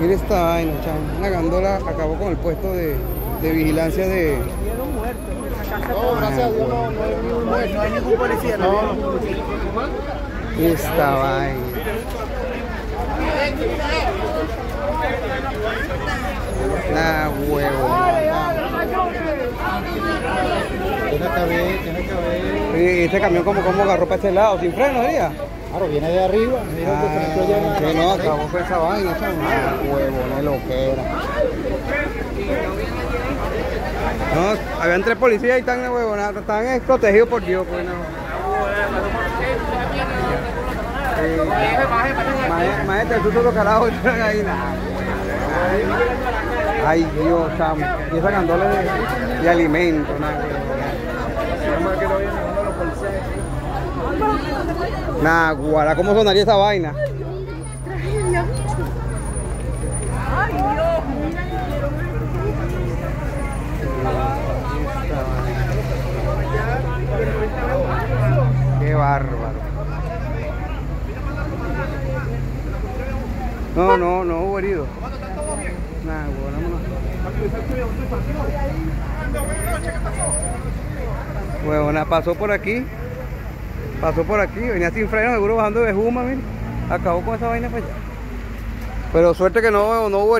Mira esta vaina, chamo. Una gandola acabó con el puesto de, de vigilancia de. No, gracias a Dios no, no hay ningún muerto. No hay ningún policía. No. Esta vaina. La huevo. Tiene que haber, tiene que haber. ¿Y este camión como, como agarró para este lado? ¿Sin freno sería? Claro, viene de arriba. Mira que allá Ah, que no, acabó con esa vaina, chamo. La huevo, no es lo que era. No, habían tres policías y están de huevo, están protegidos por Dios, pues no. Maestra, tú los carajos están ahí. Ay Dios, chamo. Y esa gandola de, de alimento, nada. Nah, guara, ¿cómo sonaría esa vaina? Qué bárbaro. No, no, no hubo herido. Nah. Huevona, pasó por aquí. Pasó por aquí, venía sin freno, seguro bajando de Juma, mira. Acabó con esa vaina para allá. Pero suerte que no, no hubo